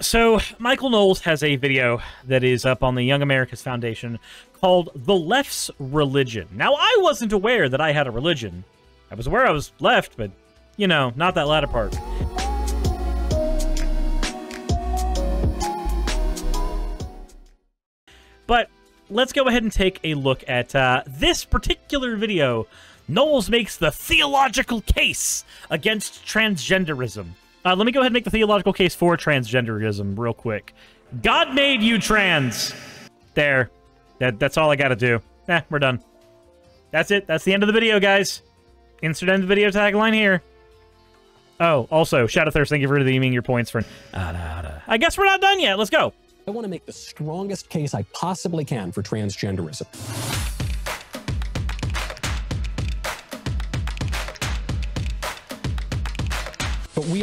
So, Michael Knowles has a video that is up on the Young Americas Foundation called The Left's Religion. Now, I wasn't aware that I had a religion. I was aware I was left, but, you know, not that latter part. But let's go ahead and take a look at uh, this particular video. Knowles makes the theological case against transgenderism. Uh, let me go ahead and make the theological case for transgenderism real quick. God made you trans. There. That, that's all I gotta do. Eh, we're done. That's it. That's the end of the video, guys. Insert end video tagline here. Oh, also, Shadowthirst, thank you for redeeming your points for... I guess we're not done yet. Let's go. I want to make the strongest case I possibly can for transgenderism.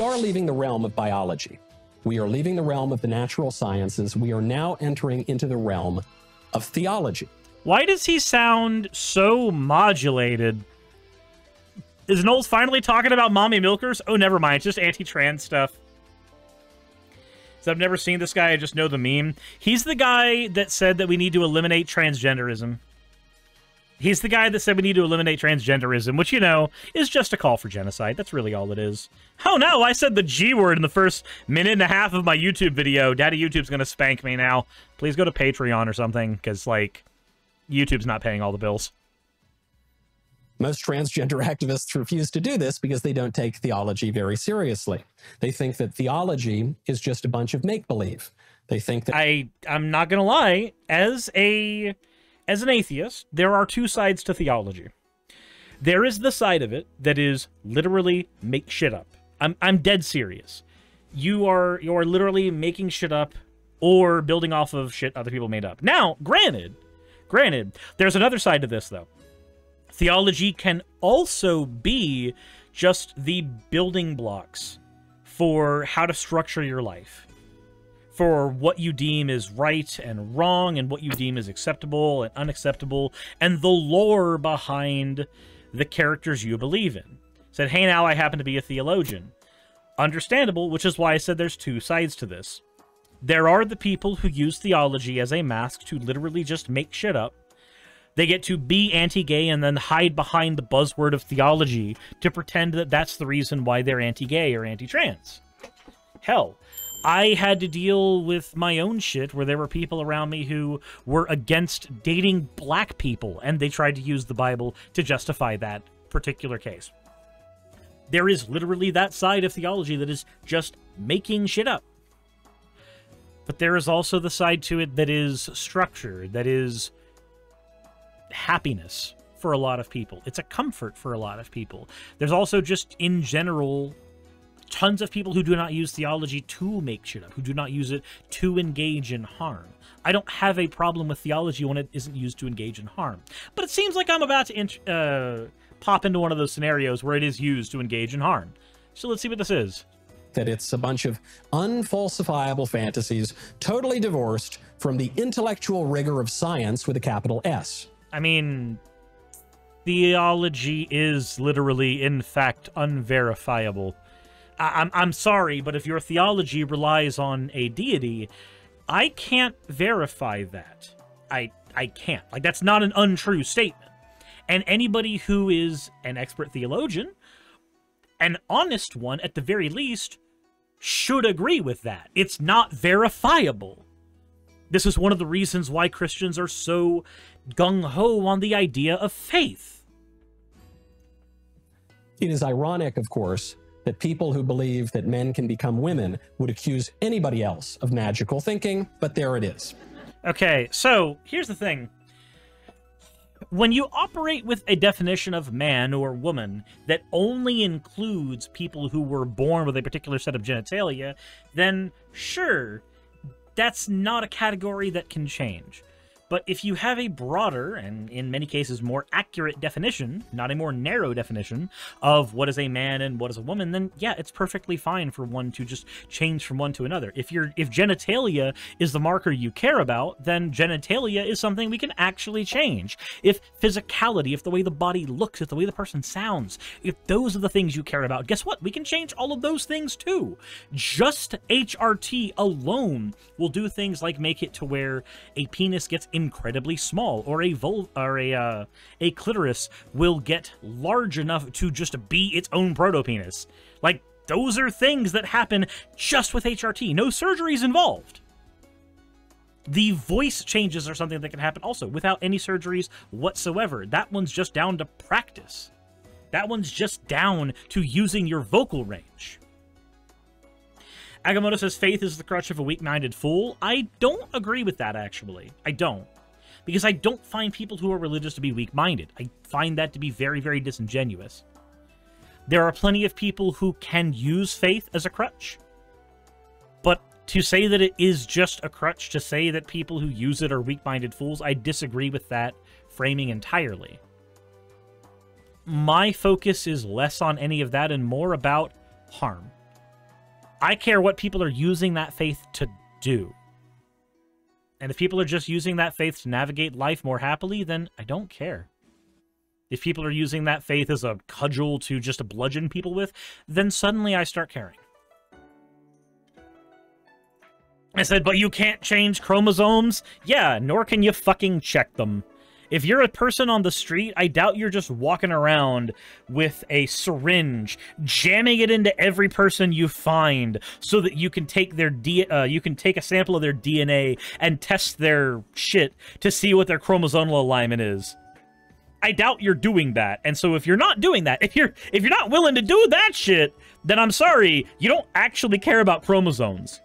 Are leaving the realm of biology. We are leaving the realm of the natural sciences. We are now entering into the realm of theology. Why does he sound so modulated? Is Knowles finally talking about mommy milkers? Oh, never mind. It's just anti-trans stuff. So I've never seen this guy. I just know the meme. He's the guy that said that we need to eliminate transgenderism. He's the guy that said we need to eliminate transgenderism, which, you know, is just a call for genocide. That's really all it is. Oh no, I said the G word in the first minute and a half of my YouTube video. Daddy YouTube's gonna spank me now. Please go to Patreon or something, because, like, YouTube's not paying all the bills. Most transgender activists refuse to do this because they don't take theology very seriously. They think that theology is just a bunch of make believe. They think that I I'm not going to lie, as a as an atheist, there are two sides to theology. There is the side of it that is literally make shit up. I'm I'm dead serious. You are you are literally making shit up or building off of shit other people made up. Now, granted, granted, there's another side to this though. Theology can also be just the building blocks for how to structure your life, for what you deem is right and wrong, and what you deem is acceptable and unacceptable, and the lore behind the characters you believe in. Said, hey, now I happen to be a theologian. Understandable, which is why I said there's two sides to this. There are the people who use theology as a mask to literally just make shit up, they get to be anti-gay and then hide behind the buzzword of theology to pretend that that's the reason why they're anti-gay or anti-trans. Hell, I had to deal with my own shit where there were people around me who were against dating black people, and they tried to use the Bible to justify that particular case. There is literally that side of theology that is just making shit up. But there is also the side to it that is structure, that is happiness for a lot of people. It's a comfort for a lot of people. There's also just, in general, tons of people who do not use theology to make shit up, who do not use it to engage in harm. I don't have a problem with theology when it isn't used to engage in harm. But it seems like I'm about to uh, pop into one of those scenarios where it is used to engage in harm. So let's see what this is. That it's a bunch of unfalsifiable fantasies, totally divorced from the intellectual rigor of science with a capital S. I mean, theology is literally, in fact, unverifiable. I- I'm, I'm sorry, but if your theology relies on a deity, I can't verify that. I, I can't. Like, that's not an untrue statement. And anybody who is an expert theologian, an honest one at the very least, should agree with that. It's not verifiable. This is one of the reasons why Christians are so gung-ho on the idea of faith. It is ironic, of course, that people who believe that men can become women would accuse anybody else of magical thinking, but there it is. Okay, so here's the thing. When you operate with a definition of man or woman that only includes people who were born with a particular set of genitalia, then sure, that's not a category that can change. But if you have a broader, and in many cases more accurate definition, not a more narrow definition, of what is a man and what is a woman, then yeah, it's perfectly fine for one to just change from one to another. If you're if genitalia is the marker you care about, then genitalia is something we can actually change. If physicality, if the way the body looks, if the way the person sounds, if those are the things you care about, guess what? We can change all of those things too. Just HRT alone will do things like make it to where a penis gets incredibly small, or a vul or a uh, a clitoris will get large enough to just be its own proto penis. Like those are things that happen just with HRT. No surgeries involved. The voice changes are something that can happen also without any surgeries whatsoever. That one's just down to practice. That one's just down to using your vocal range. Agamotto says faith is the crutch of a weak-minded fool. I don't agree with that, actually. I don't. Because I don't find people who are religious to be weak-minded. I find that to be very, very disingenuous. There are plenty of people who can use faith as a crutch. But to say that it is just a crutch, to say that people who use it are weak-minded fools, I disagree with that framing entirely. My focus is less on any of that and more about harm. I care what people are using that faith to do. And if people are just using that faith to navigate life more happily, then I don't care. If people are using that faith as a cudgel to just bludgeon people with, then suddenly I start caring. I said, but you can't change chromosomes? Yeah, nor can you fucking check them. If you're a person on the street, I doubt you're just walking around with a syringe, jamming it into every person you find, so that you can take their D uh, you can take a sample of their DNA and test their shit to see what their chromosomal alignment is. I doubt you're doing that. And so if you're not doing that, if you're if you're not willing to do that shit, then I'm sorry, you don't actually care about chromosomes.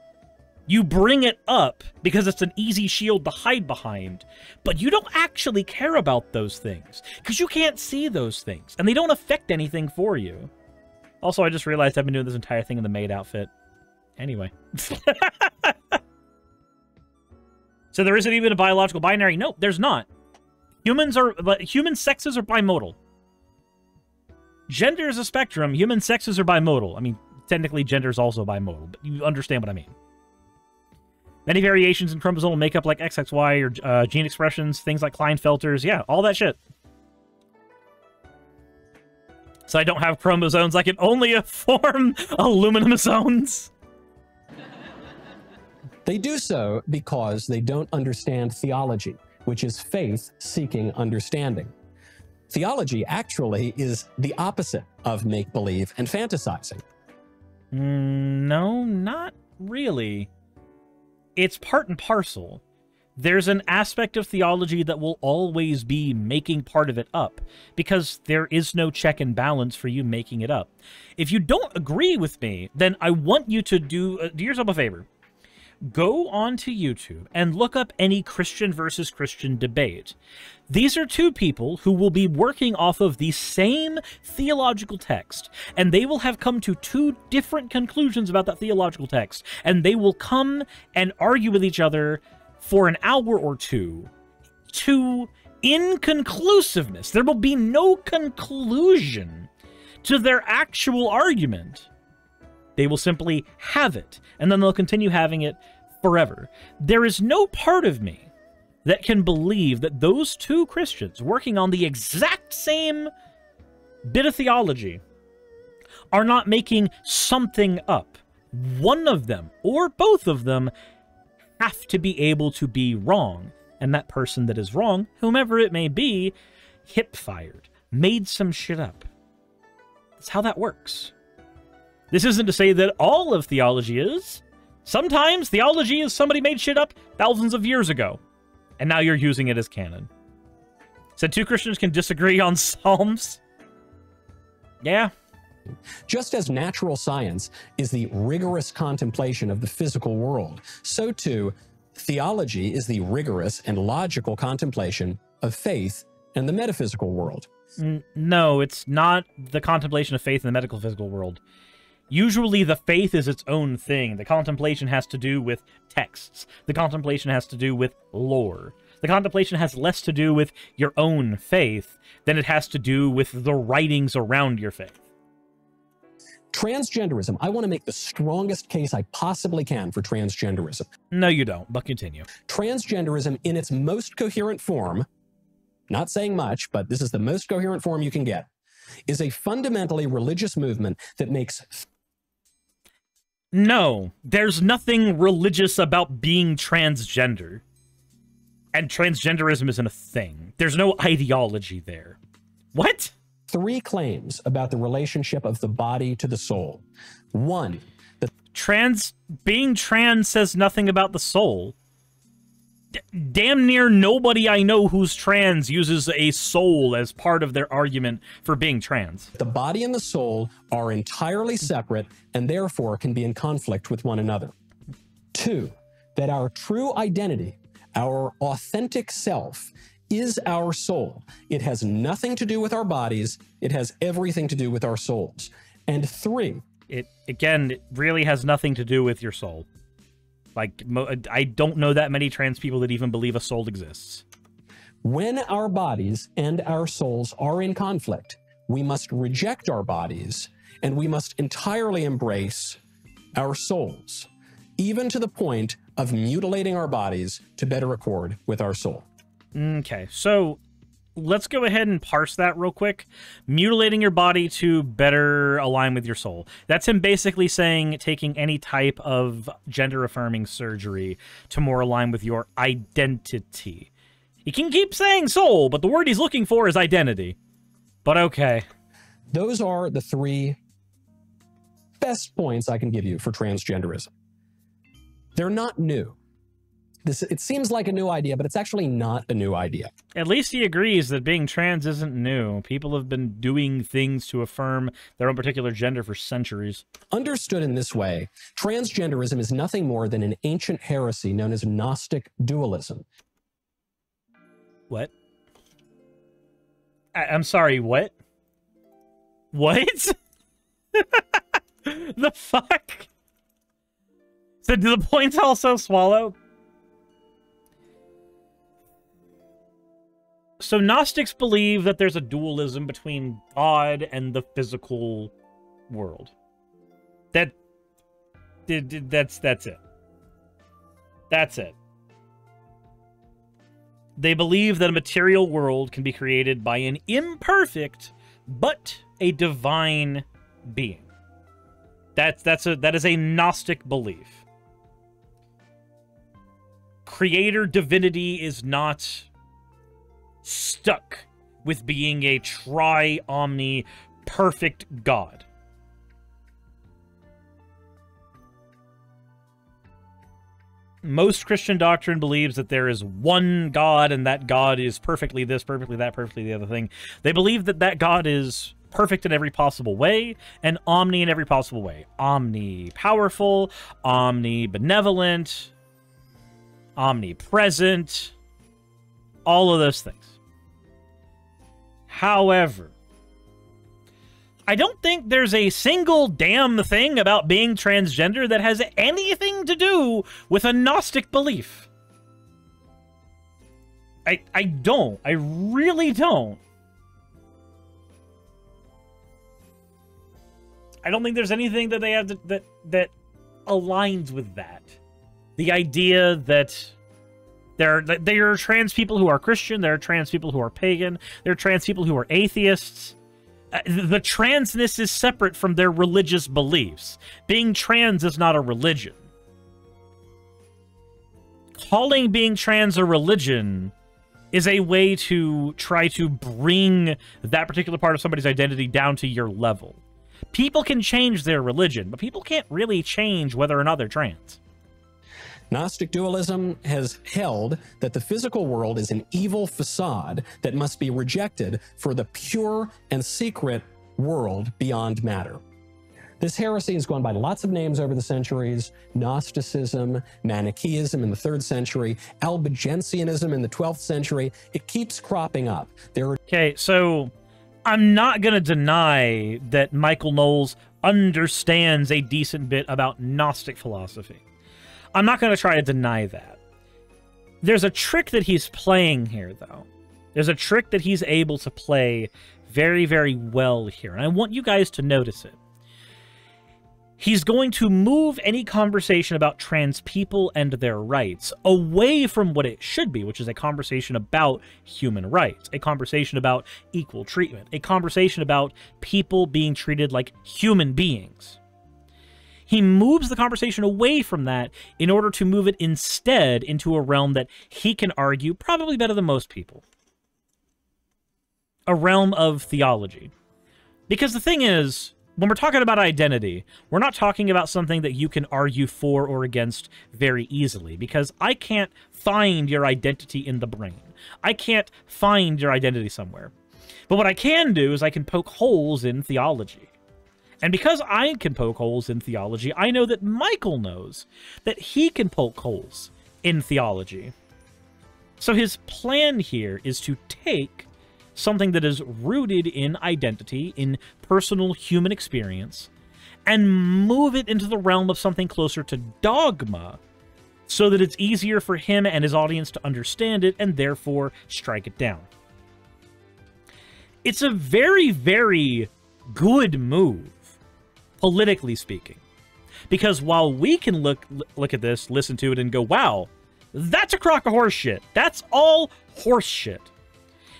You bring it up because it's an easy shield to hide behind, but you don't actually care about those things because you can't see those things and they don't affect anything for you. Also, I just realized I've been doing this entire thing in the maid outfit. Anyway. so there isn't even a biological binary? No, there's not. Humans are, human sexes are bimodal. Gender is a spectrum. Human sexes are bimodal. I mean, technically gender is also bimodal, but you understand what I mean. Many variations in chromosomal makeup like XXY or uh, gene expressions, things like Klinefelters, yeah, all that shit. So I don't have chromosomes, I can only form aluminum zones. They do so because they don't understand theology, which is faith seeking understanding. Theology actually is the opposite of make believe and fantasizing. Mm, no, not really it's part and parcel. There's an aspect of theology that will always be making part of it up, because there is no check and balance for you making it up. If you don't agree with me, then I want you to do, uh, do yourself a favor. Go onto YouTube and look up any Christian versus Christian debate. These are two people who will be working off of the same theological text, and they will have come to two different conclusions about that theological text, and they will come and argue with each other for an hour or two to inconclusiveness. There will be no conclusion to their actual argument. They will simply have it, and then they'll continue having it forever. There is no part of me that can believe that those two Christians working on the exact same bit of theology are not making something up. One of them, or both of them, have to be able to be wrong. And that person that is wrong, whomever it may be, hip fired, made some shit up. That's how that works. This isn't to say that all of theology is. Sometimes theology is somebody made shit up thousands of years ago and now you're using it as canon. Said two Christians can disagree on Psalms. Yeah. Just as natural science is the rigorous contemplation of the physical world, so too theology is the rigorous and logical contemplation of faith and the metaphysical world. No, it's not the contemplation of faith in the medical physical world. Usually the faith is its own thing. The contemplation has to do with texts. The contemplation has to do with lore. The contemplation has less to do with your own faith than it has to do with the writings around your faith. Transgenderism, I want to make the strongest case I possibly can for transgenderism. No, you don't, but continue. Transgenderism, in its most coherent form, not saying much, but this is the most coherent form you can get, is a fundamentally religious movement that makes. No, there's nothing religious about being transgender. And transgenderism isn't a thing. There's no ideology there. What? three claims about the relationship of the body to the soul. One, the trans being trans says nothing about the soul. Damn near nobody I know who's trans uses a soul as part of their argument for being trans. The body and the soul are entirely separate and therefore can be in conflict with one another. Two, that our true identity, our authentic self, is our soul. It has nothing to do with our bodies. It has everything to do with our souls. And three, it again it really has nothing to do with your soul. Like I don't know that many trans people that even believe a soul exists. When our bodies and our souls are in conflict, we must reject our bodies and we must entirely embrace our souls, even to the point of mutilating our bodies to better accord with our soul. Okay, so let's go ahead and parse that real quick. Mutilating your body to better align with your soul. That's him basically saying taking any type of gender affirming surgery to more align with your identity. He can keep saying soul, but the word he's looking for is identity. But okay. Those are the three best points I can give you for transgenderism. They're not new. This it seems like a new idea, but it's actually not a new idea. At least he agrees that being trans isn't new. People have been doing things to affirm their own particular gender for centuries. Understood in this way, transgenderism is nothing more than an ancient heresy known as Gnostic dualism. What? I- I'm sorry, what? What? the fuck? So do the points also swallow? So Gnostics believe that there's a dualism between God and the physical world. That that's that's it. That's it. They believe that a material world can be created by an imperfect but a divine being. That's that's a that is a Gnostic belief. Creator divinity is not stuck with being a tri omni perfect God. Most Christian doctrine believes that there is one God and that God is perfectly this, perfectly that, perfectly the other thing. They believe that that God is perfect in every possible way and omni in every possible way. Omni powerful, omni benevolent, omnipresent, all of those things. However, I don't think there's a single damn thing about being transgender that has anything to do with a Gnostic belief. I I don't. I really don't. I don't think there's anything that they have to, that that aligns with that. The idea that there are, there are trans people who are Christian. There are trans people who are pagan. There are trans people who are atheists. Uh, the transness is separate from their religious beliefs. Being trans is not a religion. Calling being trans a religion is a way to try to bring that particular part of somebody's identity down to your level. People can change their religion, but people can't really change whether or not they're trans. Gnostic dualism has held that the physical world is an evil facade that must be rejected for the pure and secret world beyond matter. This heresy has gone by lots of names over the centuries Gnosticism, Manichaeism in the third century, Albigensianism in the 12th century. It keeps cropping up. There are. Okay, so I'm not going to deny that Michael Knowles understands a decent bit about Gnostic philosophy. I'm not going to try to deny that. There's a trick that he's playing here, though. There's a trick that he's able to play very, very well here, and I want you guys to notice it. He's going to move any conversation about trans people and their rights away from what it should be, which is a conversation about human rights, a conversation about equal treatment, a conversation about people being treated like human beings. He moves the conversation away from that in order to move it instead into a realm that he can argue probably better than most people a realm of theology. Because the thing is, when we're talking about identity, we're not talking about something that you can argue for or against very easily, because I can't find your identity in the brain. I can't find your identity somewhere. But what I can do is I can poke holes in theology. And because I can poke holes in theology, I know that Michael knows that he can poke holes in theology. So his plan here is to take something that is rooted in identity, in personal human experience, and move it into the realm of something closer to dogma so that it's easier for him and his audience to understand it and therefore strike it down. It's a very, very good move, politically speaking. Because while we can look look at this, listen to it, and go, wow, that's a crock of horse shit. That's all horse shit.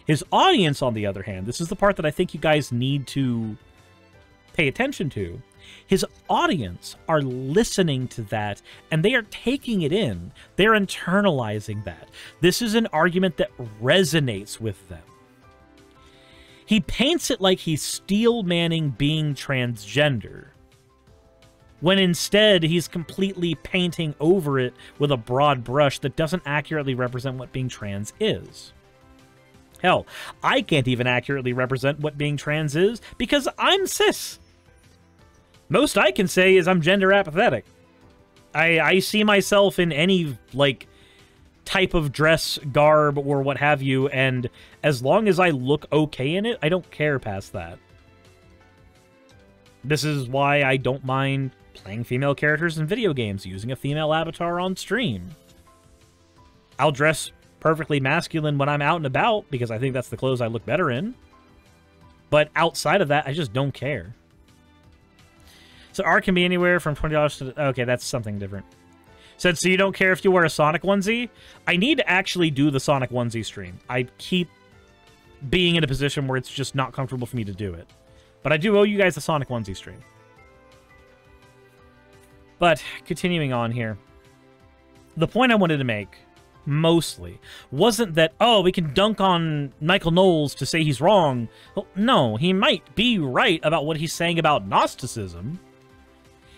His audience, on the other hand, this is the part that I think you guys need to pay attention to. His audience are listening to that and they are taking it in. They're internalizing that. This is an argument that resonates with them. He paints it like he's steel manning being transgender, when instead he's completely painting over it with a broad brush that doesn't accurately represent what being trans is. Hell, I can't even accurately represent what being trans is because I'm cis. Most I can say is I'm gender apathetic. I, I see myself in any, like, type of dress, garb, or what have you, and as long as I look okay in it, I don't care past that. This is why I don't mind playing female characters in video games, using a female avatar on stream. I'll dress perfectly masculine when I'm out and about because I think that's the clothes I look better in. But outside of that, I just don't care. So art can be anywhere from $20 to... Okay, that's something different. Said, so you don't care if you wear a Sonic onesie? I need to actually do the Sonic onesie stream. I keep being in a position where it's just not comfortable for me to do it. But I do owe you guys a Sonic onesie stream. But, continuing on here. The point I wanted to make mostly wasn't that oh we can dunk on Michael Knowles to say he's wrong. Well, no, he might be right about what he's saying about Gnosticism.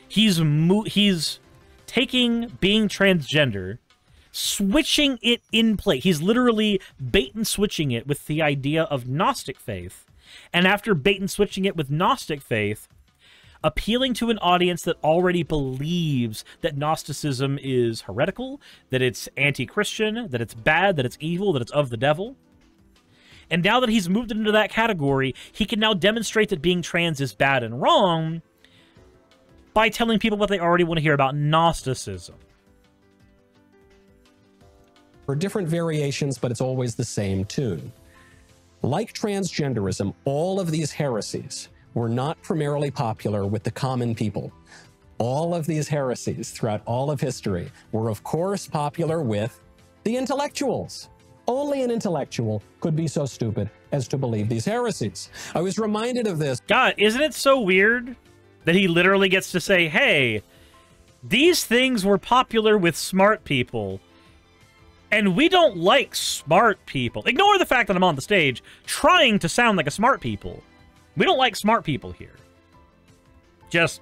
He's he's taking being transgender, switching it in place. He's literally bait and switching it with the idea of Gnostic faith. And after bait and switching it with Gnostic faith, appealing to an audience that already believes that Gnosticism is heretical, that it's anti Christian, that it's bad, that it's evil, that it's of the devil. And now that he's moved into that category, he can now demonstrate that being trans is bad and wrong by telling people what they already want to hear about Gnosticism. For different variations, but it's always the same tune. Like transgenderism, all of these heresies were not primarily popular with the common people. All of these heresies throughout all of history were, of course, popular with the intellectuals. Only an intellectual could be so stupid as to believe these heresies. I was reminded of this. God, isn't it so weird that he literally gets to say, hey, these things were popular with smart people, and we don't like smart people. Ignore the fact that I'm on the stage trying to sound like a smart people. We don't like smart people here. Just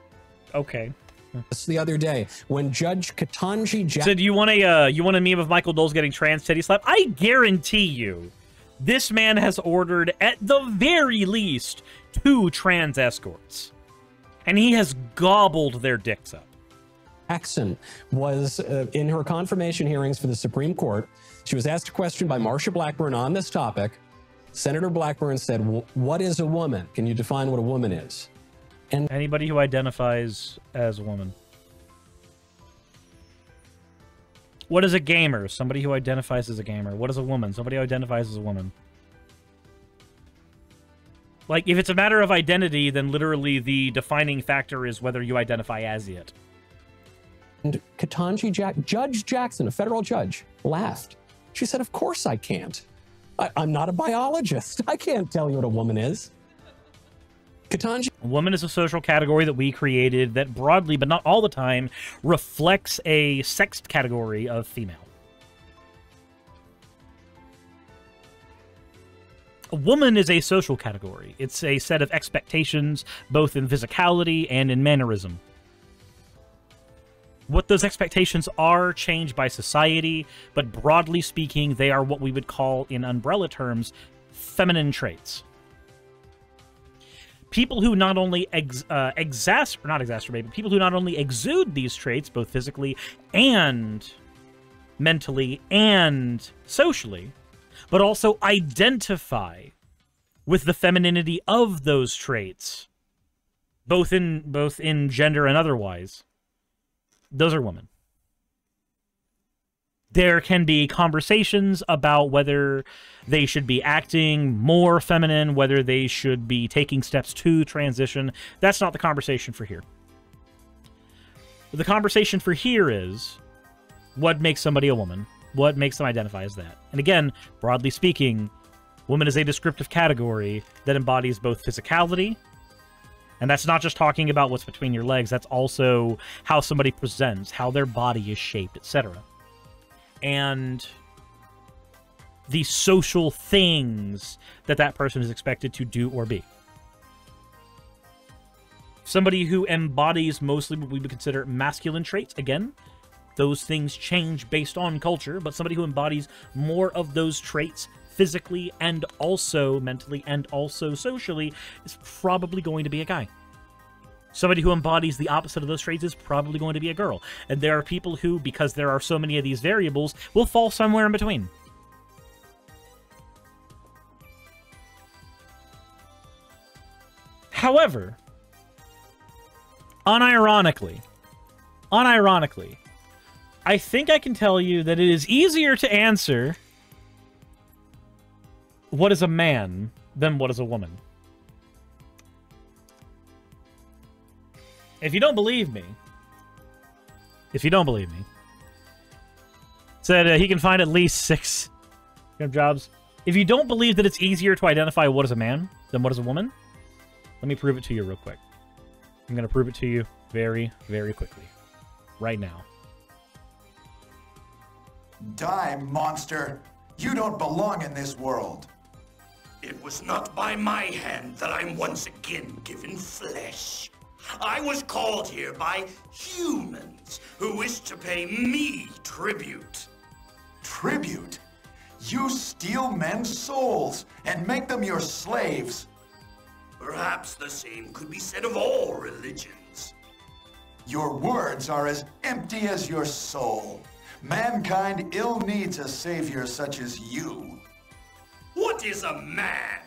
okay. The other day, when Judge Ketanji Jackson do "You want a uh, you want a meme of Michael Dole's getting trans titty slap?" I guarantee you, this man has ordered at the very least two trans escorts, and he has gobbled their dicks up. Jackson was uh, in her confirmation hearings for the Supreme Court. She was asked a question by Marsha Blackburn on this topic. Senator Blackburn said, What is a woman? Can you define what a woman is? And anybody who identifies as a woman. What is a gamer? Somebody who identifies as a gamer. What is a woman? Somebody who identifies as a woman. Like, if it's a matter of identity, then literally the defining factor is whether you identify as it. And Ketanji Jack, Judge Jackson, a federal judge, laughed. She said, Of course I can't. I, am not a biologist. I can't tell you what a woman is. Ketanji. A woman is a social category that we created that broadly, but not all the time, reflects a sexed category of female. A woman is a social category. It's a set of expectations, both in physicality and in mannerism. What those expectations are change by society, but broadly speaking, they are what we would call, in umbrella terms, feminine traits. People who not only ex, uh, exas not exacerbate, but people who not only exude these traits, both physically and mentally and socially, but also identify with the femininity of those traits, both in both in gender and otherwise. Those are women. There can be conversations about whether they should be acting more feminine, whether they should be taking steps to transition. That's not the conversation for here. The conversation for here is what makes somebody a woman? What makes them identify as that. And again, broadly speaking, woman is a descriptive category that embodies both physicality, and that's not just talking about what's between your legs, that's also how somebody presents, how their body is shaped, etc. And the social things that that person is expected to do or be. Somebody who embodies mostly what we would consider masculine traits, again, those things change based on culture, but somebody who embodies more of those traits physically and also mentally and also socially is probably going to be a guy. Somebody who embodies the opposite of those traits is probably going to be a girl. And there are people who, because there are so many of these variables, will fall somewhere in between. However, unironically, unironically, I think I can tell you that it is easier to answer what is a man than what is a woman. If you don't believe me, if you don't believe me, said uh, he can find at least six jobs. If you don't believe that it's easier to identify what is a man than what is a woman, let me prove it to you real quick. I'm going to prove it to you very, very quickly. Right now. Die, monster! You don't belong in this world. It was not by my hand that I'm once again given flesh. I was called here by humans who wish to pay me tribute. Tribute? You steal men's souls and make them your slaves. Perhaps the same could be said of all religions. Your words are as empty as your soul. Mankind ill needs a savior such as you. What is a man?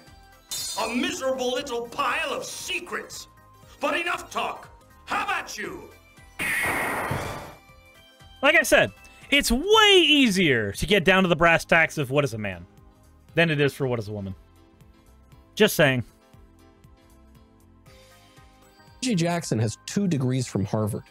A miserable little pile of secrets. But enough talk. How about you? Like I said, it's way easier to get down to the brass tacks of what is a man than it is for what is a woman. Just saying. G. Jackson has two degrees from Harvard.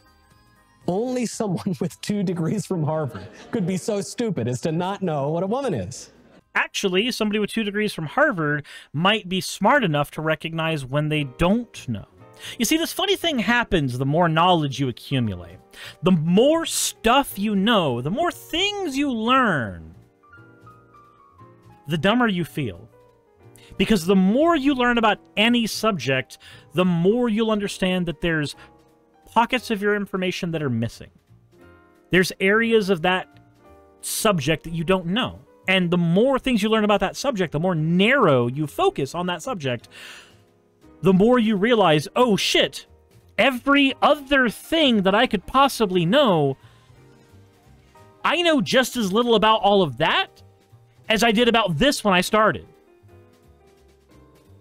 Only someone with two degrees from Harvard could be so stupid as to not know what a woman is. Actually, somebody with two degrees from Harvard might be smart enough to recognize when they don't know. You see, this funny thing happens the more knowledge you accumulate. The more stuff you know, the more things you learn, the dumber you feel. Because the more you learn about any subject, the more you'll understand that there's pockets of your information that are missing. There's areas of that subject that you don't know. And the more things you learn about that subject, the more narrow you focus on that subject, the more you realize, oh shit, every other thing that I could possibly know, I know just as little about all of that as I did about this when I started.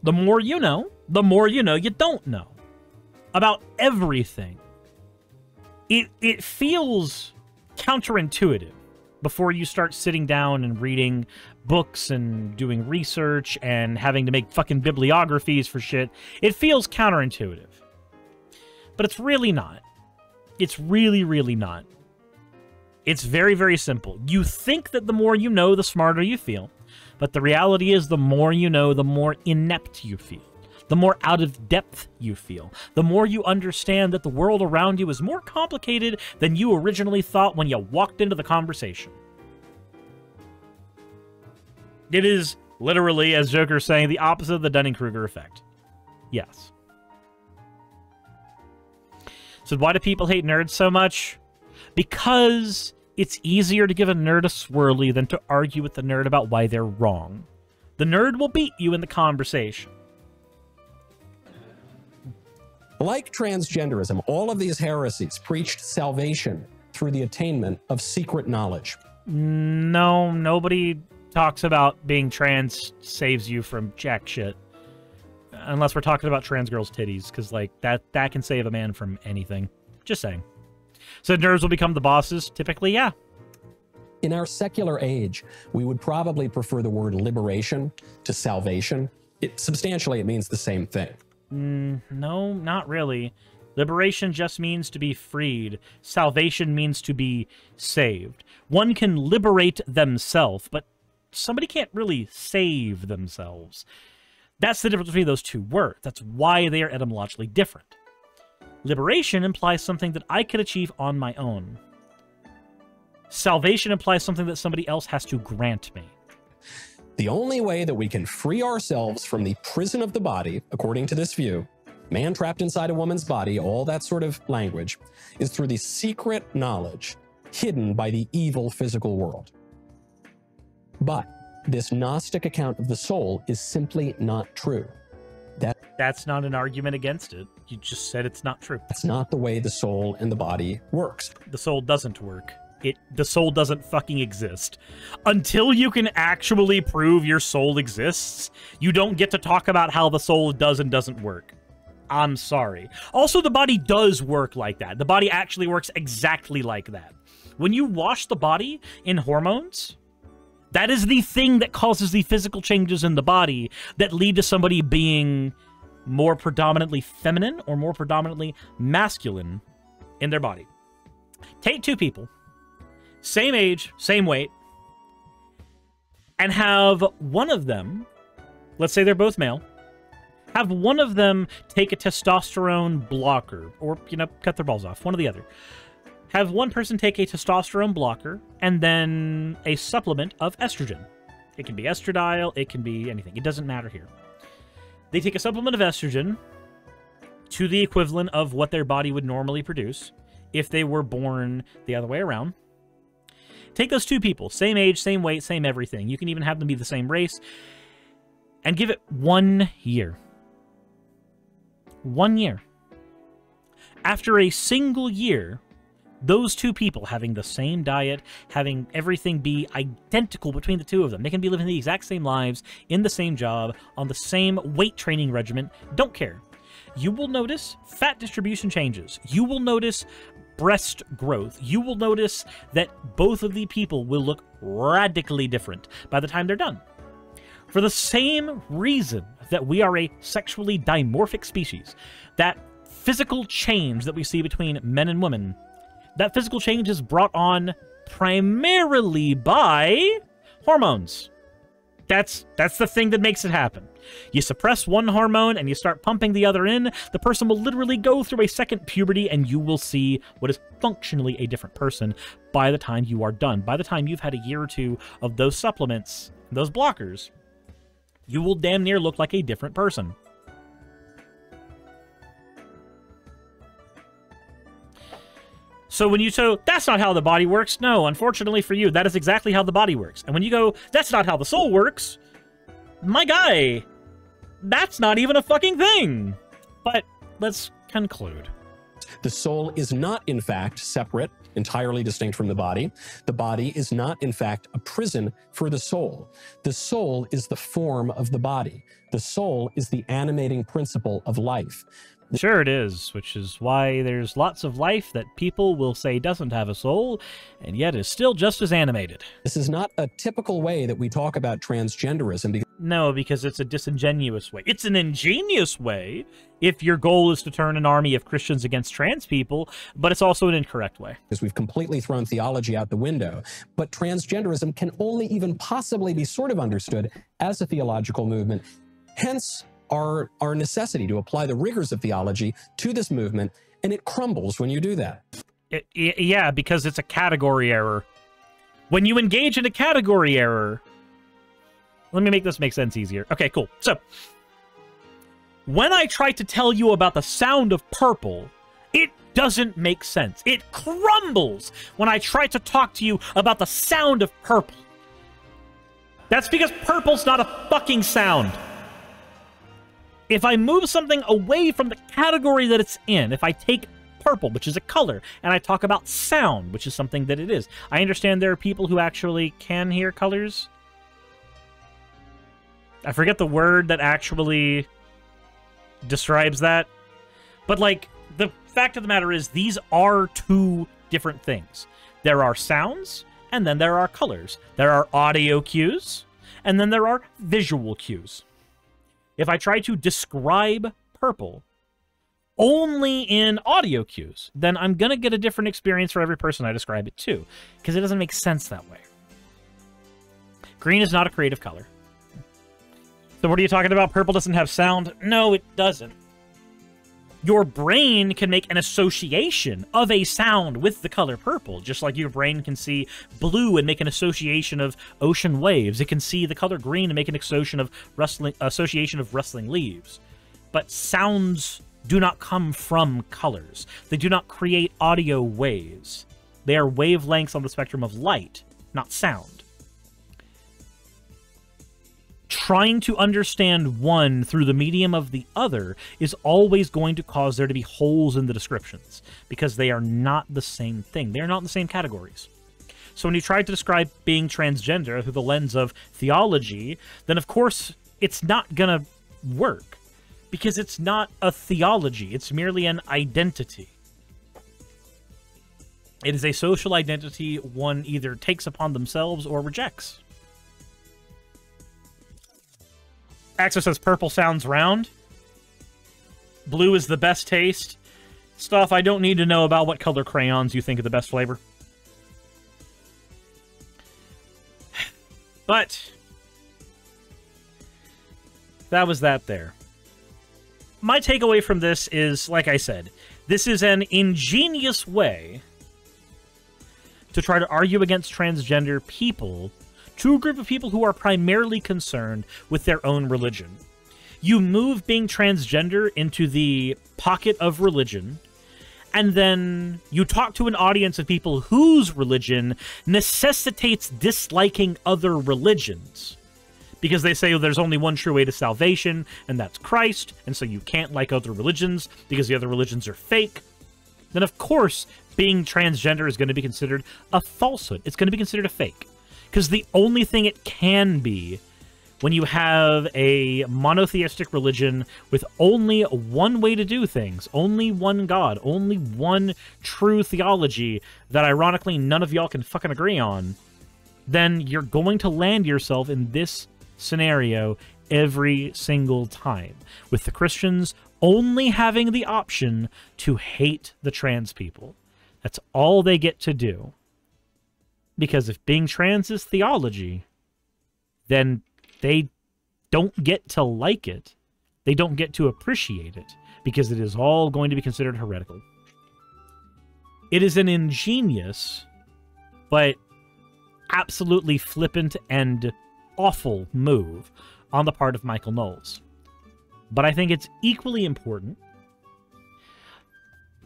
The more you know, the more you know you don't know about everything. It it feels counterintuitive before you start sitting down and reading books and doing research and having to make fucking bibliographies for shit, it feels counterintuitive. But it's really not. It's really, really not. It's very, very simple. You think that the more you know, the smarter you feel. But the reality is, the more you know, the more inept you feel. The more out of depth you feel. The more you understand that the world around you is more complicated than you originally thought when you walked into the conversation. It is literally, as Joker's saying, the opposite of the Dunning-Kruger effect. Yes. So why do people hate nerds so much? Because it's easier to give a nerd a swirly than to argue with the nerd about why they're wrong. The nerd will beat you in the conversation. Like transgenderism, all of these heresies preached salvation through the attainment of secret knowledge. No, nobody talks about being trans saves you from jack shit. Unless we're talking about trans girls' titties, because like that that can save a man from anything. Just saying. So nerds will become the bosses? Typically, yeah. In our secular age, we would probably prefer the word liberation to salvation. It, substantially, it means the same thing. Mm, no, not really. Liberation just means to be freed. Salvation means to be saved. One can liberate themselves, but somebody can't really save themselves. That's the difference between those two words. That's why they are etymologically different. Liberation implies something that I could achieve on my own. Salvation implies something that somebody else has to grant me. The only way that we can free ourselves from the prison of the body, according to this view, man trapped inside a woman's body, all that sort of language, is through the secret knowledge hidden by the evil physical world. But this Gnostic account of the soul is simply not true. That, That's not an argument against it. You just said it's not true. that's not the way the soul and the body works. the soul doesn't work. It the soul doesn't fucking exist. Until you can actually prove your soul exists, you don't get to talk about how the soul does and doesn't work. I'm sorry. Also, the body does work like that. The body actually works exactly like that. When you wash the body in hormones, that is the thing that causes the physical changes in the body that lead to somebody being more predominantly feminine or more predominantly masculine in their body. Take two people, same age, same weight, and have one of them, let's say they're both male, have one of them take a testosterone blocker or, you know, cut their balls off, one or the other. Have one person take a testosterone blocker and then a supplement of estrogen. It can be estradiol, it can be anything. It doesn't matter here. They take a supplement of estrogen to the equivalent of what their body would normally produce if they were born the other way around. Take those two people, same age, same weight, same everything. You can even have them be the same race, and give it one year. One year. After a single year, those two people having the same diet, having everything be identical between the two of them, they can be living the exact same lives, in the same job, on the same weight training regimen, don't care. You will notice fat distribution changes. You will notice breast growth. You will notice that both of the people will look radically different by the time they're done. For the same reason that we are a sexually dimorphic species, that physical change that we see between men and women, that physical change is brought on primarily by hormones. That's that's the thing that makes it happen. You suppress one hormone and you start pumping the other in, the person will literally go through a second puberty and you will see what is functionally a different person by the time you are done. By the time you've had a year or two of those supplements, those blockers, you will damn near look like a different person. So when you so that's not how the body works. No, unfortunately for you, that is exactly how the body works. And when you go, that's not how the soul works. My guy, that's not even a fucking thing. But let's conclude. The soul is not, in fact, separate, entirely distinct from the body. The body is not, in fact, a prison for the soul. The soul is the form of the body. The soul is the animating principle of life. Sure it is, which is why there's lots of life that people will say doesn't have a soul, and yet is still just as animated. This is not a typical way that we talk about transgenderism because No, because it's a disingenuous way. It's an ingenious way if your goal is to turn an army of Christians against trans people, but it's also an incorrect way. Because we've completely thrown theology out the window. But transgenderism can only even possibly be sort of understood as a theological movement. Hence, our, our necessity to apply the rigors of theology to this movement, and it crumbles when you do that. It, yeah, because it's a category error. When you engage in a category error, let me make this make sense easier. Okay, cool. So, when I try to tell you about the sound of purple, it doesn't make sense. It crumbles when I try to talk to you about the sound of purple. That's because purple's not a fucking sound. If I move something away from the category that it's in, if I take purple, which is a color, and I talk about sound, which is something that it is. I understand there are people who actually can hear colors. I forget the word that actually describes that. But, like, the fact of the matter is, these are two different things. There are sounds, and then there are colors. There are audio cues, and then there are visual cues. If I try to describe purple only in audio cues, then I'm going to get a different experience for every person I describe it to, because it doesn't make sense that way. Green is not a creative color. So what are you talking about? Purple doesn't have sound? No, it doesn't. Your brain can make an association of a sound with the color purple, just like your brain can see blue and make an association of ocean waves. It can see the color green and make an association of rustling association of rustling leaves. But sounds do not come from colors. They do not create audio waves. They are wavelengths on the spectrum of light, not sound trying to understand one through the medium of the other is always going to cause there to be holes in the descriptions because they are not the same thing. They are not in the same categories. So when you try to describe being transgender through the lens of theology, then of course it's not going to work because it's not a theology, it's merely an identity. It is a social identity one either takes upon themselves or rejects. Axel says purple sounds round. Blue is the best taste. Stuff I don't need to know about what color crayons you think are the best flavor. But that was that there. My takeaway from this is, like I said, this is an ingenious way to try to argue against transgender people to a group of people who are primarily concerned with their own religion. You move being transgender into the pocket of religion, and then you talk to an audience of people whose religion necessitates disliking other religions. Because they say well, there's only one true way to salvation, and that's Christ, and so you can't like other religions because the other religions are fake. Then, of course, being transgender is going to be considered a falsehood. It's going to be considered a fake. Because the only thing it can be when you have a monotheistic religion with only one way to do things, only one God, only one true theology that ironically none of y'all can fucking agree on, then you're going to land yourself in this scenario every single time. With the Christians only having the option to hate the trans people. That's all they get to do. Because if being trans is theology, then they don't get to like it. They don't get to appreciate it because it is all going to be considered heretical. It is an ingenious, but absolutely flippant and awful move on the part of Michael Knowles. But I think it's equally important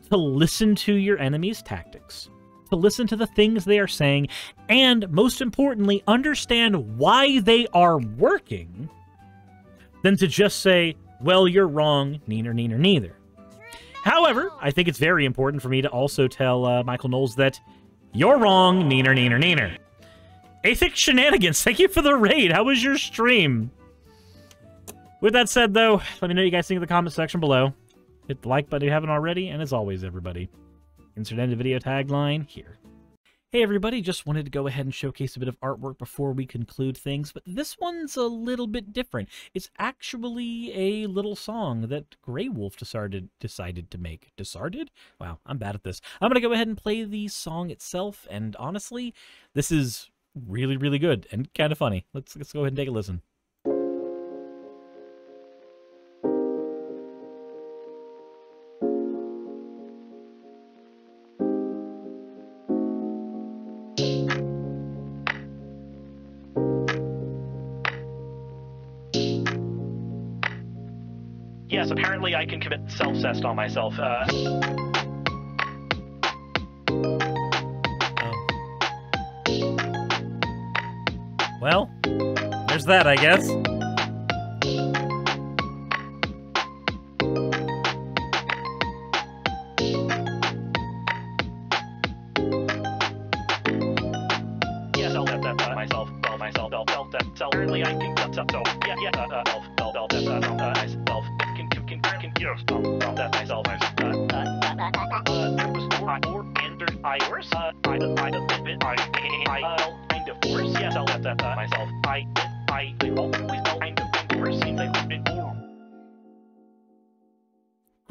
to listen to your enemy's tactics to listen to the things they are saying, and most importantly, understand why they are working, than to just say, well, you're wrong, neither, neither, neither. However, I think it's very important for me to also tell uh, Michael Knowles that you're wrong, neener, neener, neener. Athic Shenanigans, thank you for the raid. How was your stream? With that said, though, let me know what you guys think in the comment section below. hit the like button if you haven't already, and as always, everybody, insert end of video tagline here. Hey everybody, just wanted to go ahead and showcase a bit of artwork before we conclude things, but this one's a little bit different. It's actually a little song that Grey Wolf decided decided to make. Decided? Wow, I'm bad at this. I'm gonna go ahead and play the song itself, and honestly, this is really, really good and kind of funny. Let's let's go ahead and take a listen. Yes, I can commit self-cest on myself. Uh... Well, there's that, I guess.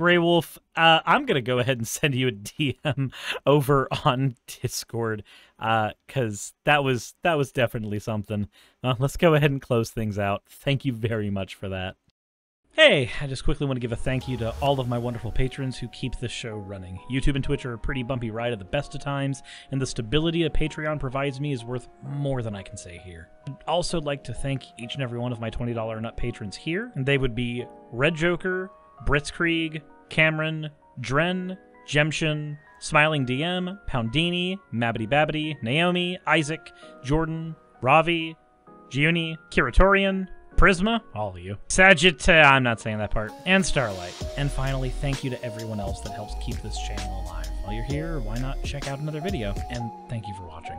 Grey Wolf, uh, I'm gonna go ahead and send you a DM over on Discord, uh, cause that was that was definitely something. Uh, let's go ahead and close things out. Thank you very much for that. Hey, I just quickly want to give a thank you to all of my wonderful patrons who keep this show running. YouTube and Twitch are a pretty bumpy ride at the best of times, and the stability a Patreon provides me is worth more than I can say here. I'd also like to thank each and every one of my $20 and up patrons here, and they would be Red Joker, Britzkrieg, Cameron, Dren, Jemshin, Smiling DM, Poundini, Mabbity Babbity, Naomi, Isaac, Jordan, Ravi, Giuni, Kiratorian, Prisma, all of you, Sagitt, uh, I'm not saying that part, and Starlight. And finally, thank you to everyone else that helps keep this channel alive. While you're here, why not check out another video? And thank you for watching.